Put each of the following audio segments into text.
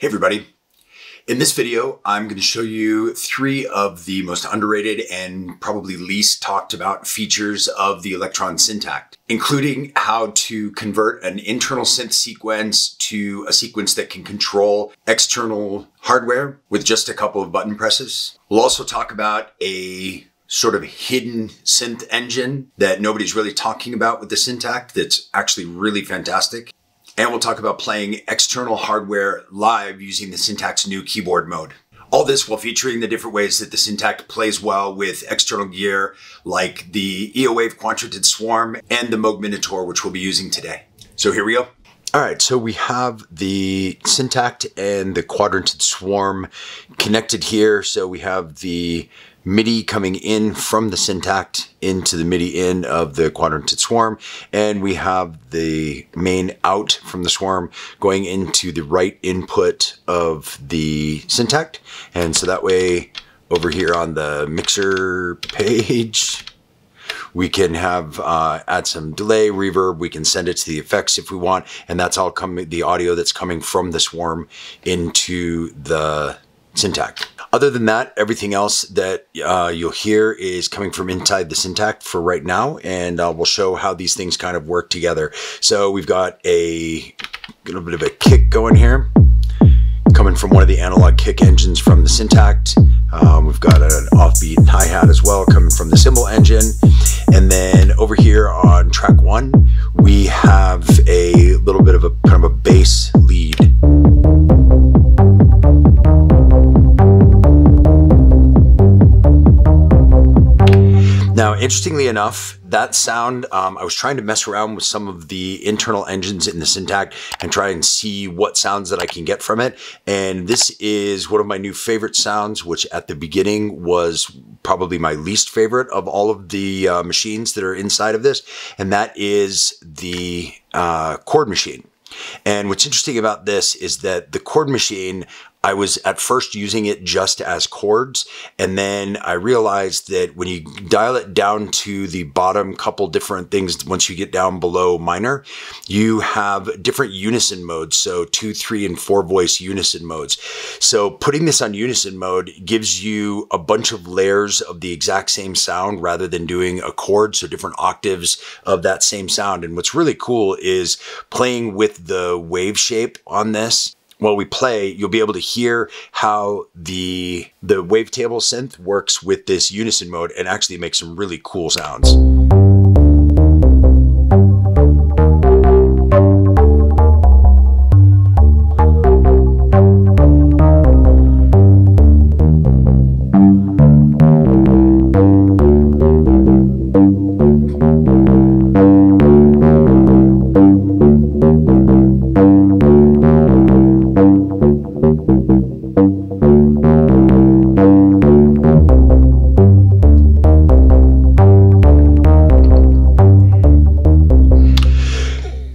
Hey everybody. In this video, I'm going to show you three of the most underrated and probably least talked about features of the Elektron Syntakt, including how to convert an internal synth sequence to a sequence that can control external hardware with just a couple of button presses. We'll also talk about a sort of hidden synth engine that nobody's really talking about with the Syntakt that's actually really fantastic. And we'll talk about playing external hardware live using the Syntakt's new keyboard mode. All this while featuring the different ways that the Syntakt plays well with external gear like the EOWave Quadrantid Swarm and the Moog Minitaur, which we'll be using today. So here we go. All right, so we have the Syntakt and the Quadrantid Swarm connected here. So we have the MIDI coming in from the Syntakt into the MIDI in of the Quadrantid Swarm, and we have the main out from the Swarm going into the right input of the Syntakt. And so that way, over here on the mixer page, we can have uh, add some delay, reverb. We can send it to the effects if we want, and that's all coming the audio that's coming from the Swarm into the Syntakt. Other than that, everything else that uh, you'll hear is coming from inside the Syntakt for right now, and uh, we'll show how these things kind of work together. So we've got a little bit of a kick going here, coming from one of the analog kick engines from the Syntakt. Um, we've got an offbeat hi-hat as well coming from the cymbal engine. And then over here on track one, we have interestingly enough, that sound, um, I was trying to mess around with some of the internal engines in the Syntakt and try and see what sounds that I can get from it. And this is one of my new favorite sounds, which at the beginning was probably my least favorite of all of the uh, machines that are inside of this. And that is the uh, chord machine. And what's interesting about this is that the chord machine, I was at first using it just as chords. And then I realized that when you dial it down to the bottom couple different things, once you get down below minor, you have different unison modes. So two, three, and four voice unison modes. So putting this on unison mode gives you a bunch of layers of the exact same sound rather than doing a chord. So different octaves of that same sound. And what's really cool is playing with the wave shape on this while we play, you'll be able to hear how the the wavetable synth works with this unison mode and actually make some really cool sounds.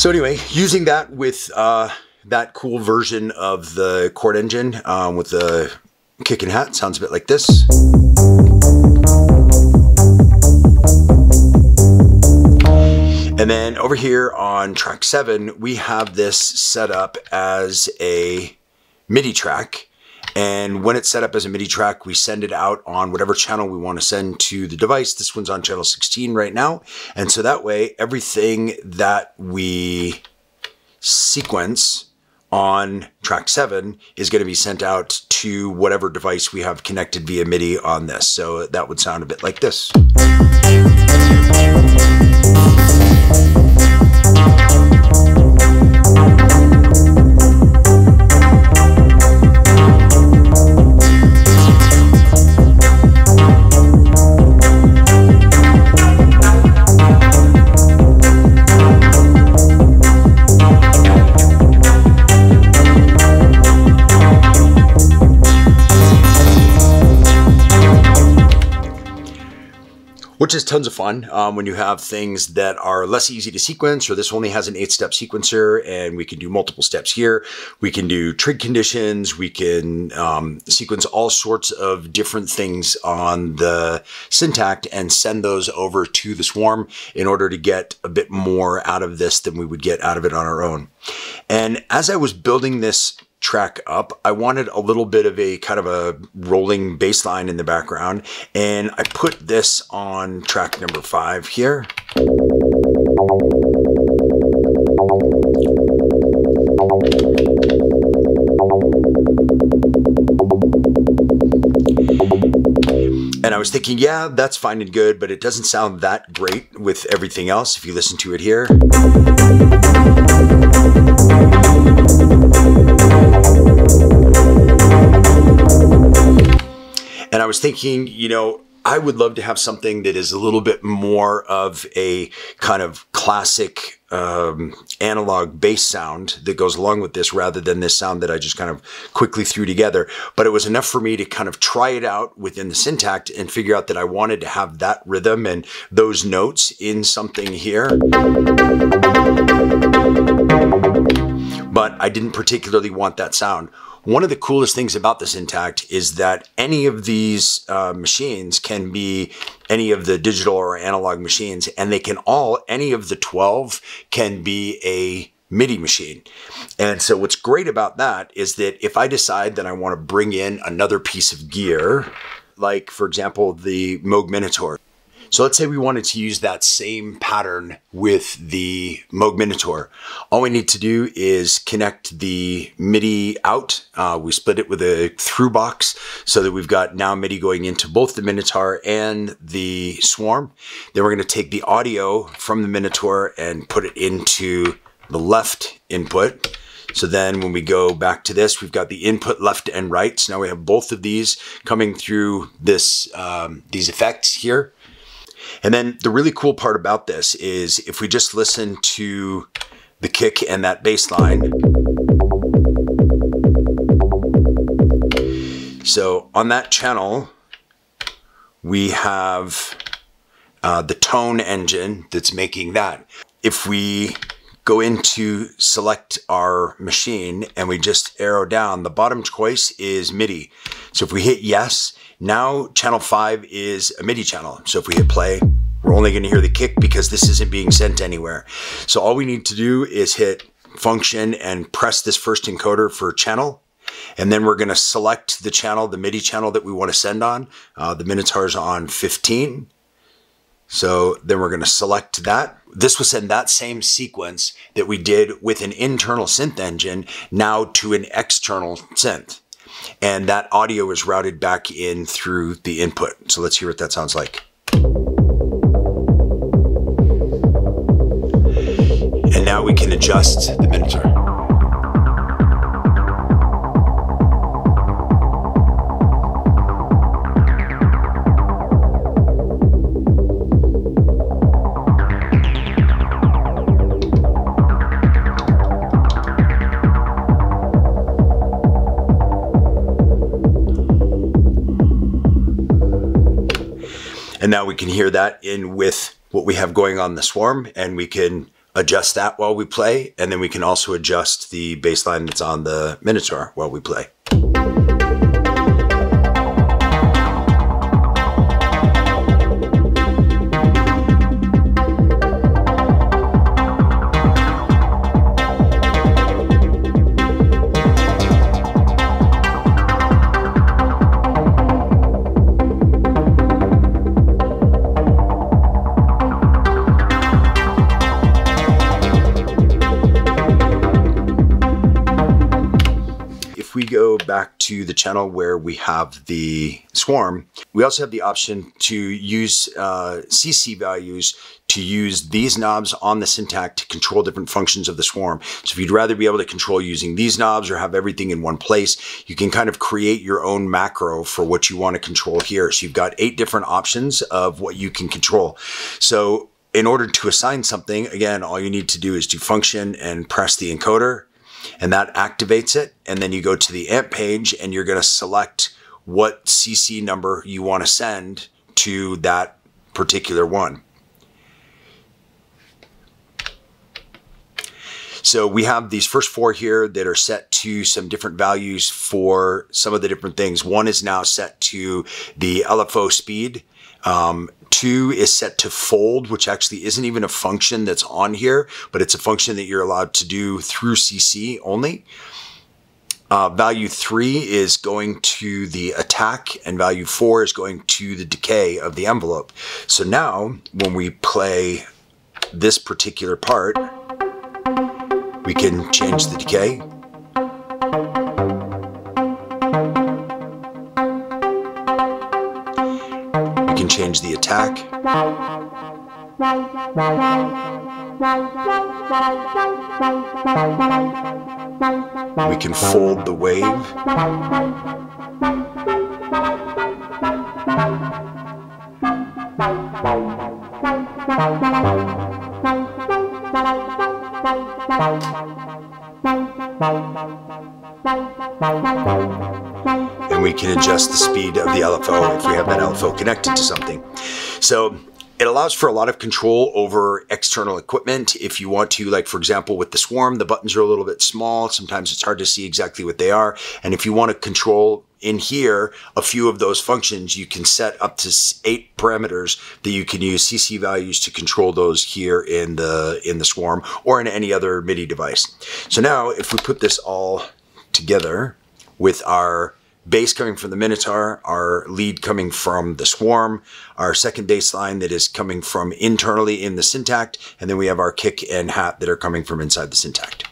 So anyway, using that with uh, that cool version of the chord engine um, with the kick and hat sounds a bit like this. And then over here on track seven, we have this set up as a MIDI track. And when it's set up as a MIDI track, we send it out on whatever channel we want to send to the device. This one's on channel 16 right now. And so that way, everything that we sequence on track seven is going to be sent out to whatever device we have connected via MIDI on this. So that would sound a bit like this. Which is tons of fun um, when you have things that are less easy to sequence, or this only has an eight step sequencer and we can do multiple steps here. We can do trig conditions. We can um, sequence all sorts of different things on the Syntakt and send those over to the swarm in order to get a bit more out of this than we would get out of it on our own. And as I was building this track up, I wanted a little bit of a kind of a rolling bass line in the background. And I put this on track number five here. And I was thinking, yeah, that's fine and good, but it doesn't sound that great with everything else if you listen to it here. Was thinking, you know, I would love to have something that is a little bit more of a kind of classic um, analog bass sound that goes along with this rather than this sound that I just kind of quickly threw together. But it was enough for me to kind of try it out within the Syntakt and figure out that I wanted to have that rhythm and those notes in something here. But I didn't particularly want that sound. One of the coolest things about the Syntakt is that any of these uh, machines can be any of the digital or analog machines, and they can all, any of the 12 can be a MIDI machine. And so what's great about that is that if I decide that I want to bring in another piece of gear, like for example, the Moog Minitaur, so let's say we wanted to use that same pattern with the Moog Minitaur. All we need to do is connect the MIDI out. Uh, we split it with a through box so that we've got now MIDI going into both the Minitaur and the Swarm. Then we're going to take the audio from the Minitaur and put it into the left input. So then when we go back to this, we've got the input left and right. So now we have both of these coming through this um, these effects here. And then the really cool part about this is if we just listen to the kick and that bass line. So on that channel, we have uh, the tone engine that's making that. If we go into select our machine and we just arrow down, the bottom choice is MIDI. So if we hit yes, now channel five is a MIDI channel. So if we hit play, we're only going to hear the kick because this isn't being sent anywhere. So all we need to do is hit function and press this first encoder for channel. And then we're going to select the channel, the MIDI channel that we want to send on. Uh, the Minitaur's on 15. So then we're going to select that. This will send that same sequence that we did with an internal synth engine now to an external synth. And that audio is routed back in through the input. So let's hear what that sounds like. And now we can adjust the Minitaur. And now we can hear that in with what we have going on the swarm and we can adjust that while we play. And then we can also adjust the bass line that's on the Minitaur while we play. To the channel where we have the swarm, we also have the option to use uh, CC values to use these knobs on the Syntakt to control different functions of the swarm. So if you'd rather be able to control using these knobs or have everything in one place, you can kind of create your own macro for what you want to control here. So you've got eight different options of what you can control. So in order to assign something, again, all you need to do is do function and press the encoder and that activates it. And then you go to the AMP page and you're going to select what CC number you want to send to that particular one. So we have these first four here that are set to some different values for some of the different things. One is now set to the LFO speed. Um, two is set to fold, which actually isn't even a function that's on here, but it's a function that you're allowed to do through CC only. Uh, value three is going to the attack and value four is going to the decay of the envelope. So now when we play this particular part, we can change the decay. Change the attack. We can fold the wave. Can adjust the speed of the LFO if we have that LFO connected to something. So it allows for a lot of control over external equipment. If you want to, like for example, with the Swarm, the buttons are a little bit small. Sometimes it's hard to see exactly what they are. And if you want to control in here a few of those functions, you can set up to eight parameters that you can use CC values to control those here in the in the Swarm or in any other MIDI device. So now if we put this all together with our bass coming from the Minitaur, our lead coming from the Swarm, our second bass line that is coming from internally in the Syntakt, and then we have our kick and hat that are coming from inside the Syntakt.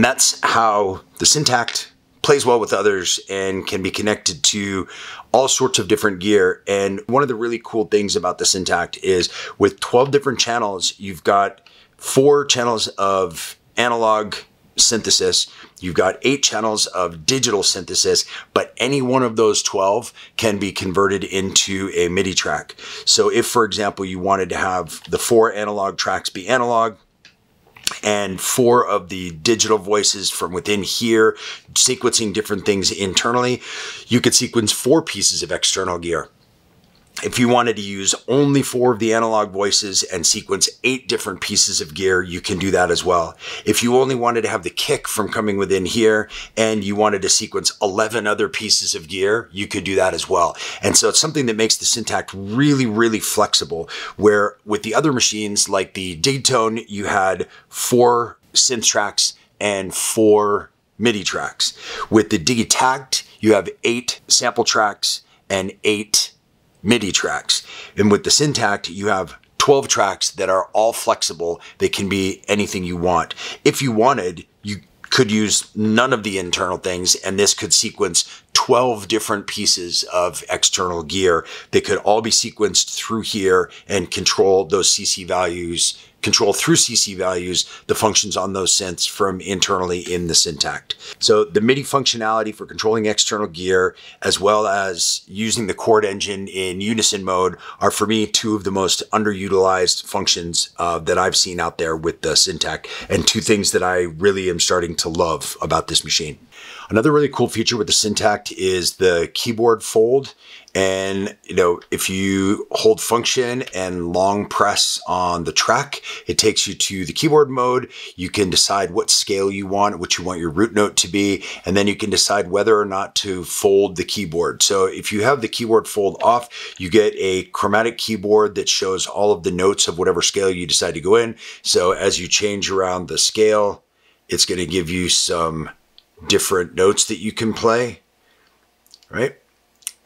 And that's how the Syntakt plays well with others and can be connected to all sorts of different gear. And one of the really cool things about the Syntakt is with 12 different channels, you've got four channels of analog synthesis. You've got eight channels of digital synthesis, but any one of those 12 can be converted into a MIDI track. So if, for example, you wanted to have the four analog tracks be analog, and four of the digital voices from within here, sequencing different things internally. You could sequence four pieces of external gear. If you wanted to use only four of the analog voices and sequence eight different pieces of gear, you can do that as well. If you only wanted to have the kick from coming within here and you wanted to sequence 11 other pieces of gear, you could do that as well. And so it's something that makes the Syntakt really, really flexible where with the other machines like the Digitone, you had four synth tracks and four MIDI tracks. With the Digitakt, you have eight sample tracks and eight MIDI tracks. And with the Syntakt, you have 12 tracks that are all flexible. They can be anything you want. If you wanted, you could use none of the internal things and this could sequence 12 different pieces of external gear that could all be sequenced through here and control those CC values control through CC values the functions on those synths from internally in the Syntakt. So the MIDI functionality for controlling external gear, as well as using the chord engine in unison mode, are for me two of the most underutilized functions uh, that I've seen out there with the Syntakt, and two things that I really am starting to love about this machine. Another really cool feature with the Syntakt is the keyboard fold. And, you know, if you hold function and long press on the track, it takes you to the keyboard mode. You can decide what scale you want, what you want your root note to be, and then you can decide whether or not to fold the keyboard. So if you have the keyboard fold off, you get a chromatic keyboard that shows all of the notes of whatever scale you decide to go in. So as you change around the scale, it's going to give you some different notes that you can play, right?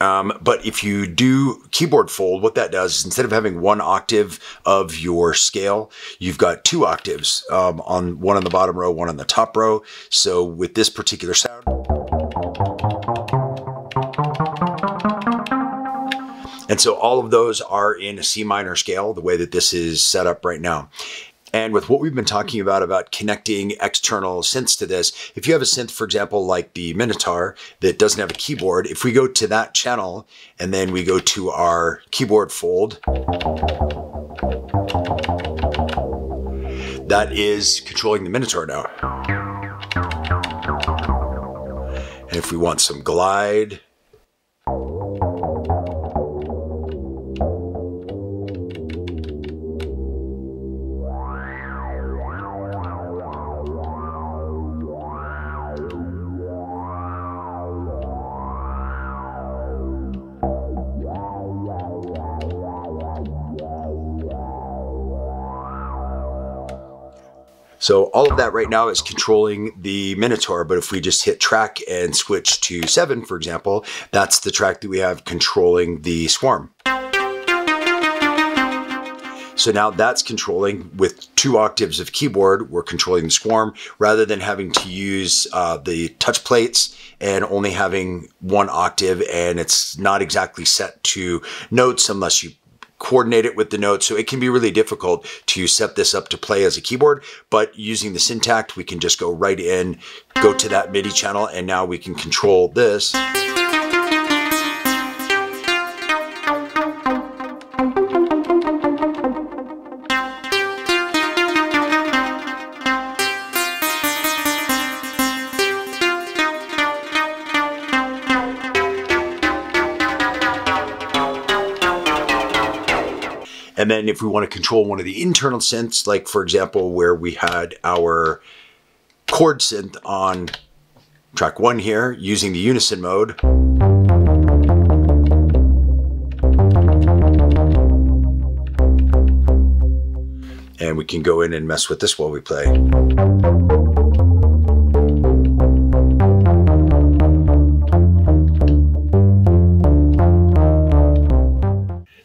Um, but if you do keyboard fold, what that does is instead of having one octave of your scale, you've got two octaves um, on one on the bottom row, one on the top row. So with this particular sound, and so all of those are in a C minor scale, the way that this is set up right now. And with what we've been talking about, about connecting external synths to this, if you have a synth, for example, like the Minitaur that doesn't have a keyboard, if we go to that channel and then we go to our keyboard fold, That is controlling the Minitaur now. And if we want some glide, So all of that right now is controlling the Minitaur, but if we just hit track and switch to seven, for example, that's the track that we have controlling the swarm. So now that's controlling with two octaves of keyboard, we're controlling the swarm rather than having to use uh, the touch plates and only having one octave and it's not exactly set to notes unless you coordinate it with the notes. So it can be really difficult to set this up to play as a keyboard, but using the Syntakt, we can just go right in, go to that MIDI channel, and now we can control this. And then if we want to control one of the internal synths, like for example, where we had our chord synth on track one here using the unison mode. And we can go in and mess with this while we play.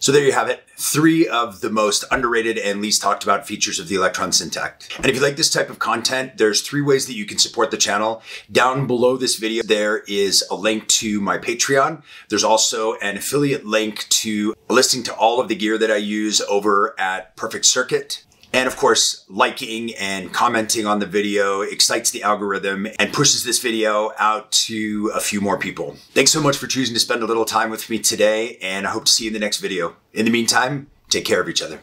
So there you have it. Three of the most underrated and least talked about features of the Elektron Syntakt. And if you like this type of content, there's three ways that you can support the channel. Down below this video, there is a link to my Patreon. There's also an affiliate link to a listing to all of the gear that I use over at Perfect Circuit. And of course, liking and commenting on the video excites the algorithm and pushes this video out to a few more people. Thanks so much for choosing to spend a little time with me today, and I hope to see you in the next video. In the meantime, take care of each other.